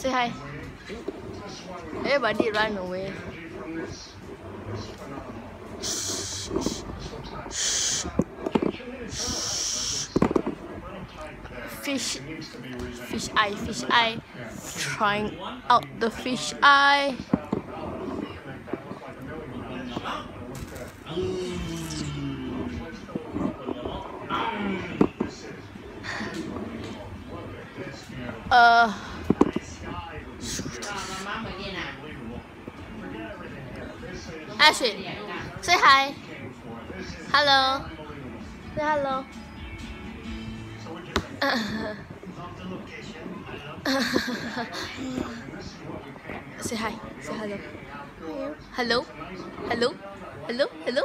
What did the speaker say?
Say hi. Everybody run away. Fish, fish eye, fish eye, trying out the fish eye. Uh, Ashley, say hi. Hello. Say hello. say hi. Say hello. Hello. Hello. Hello. Hello.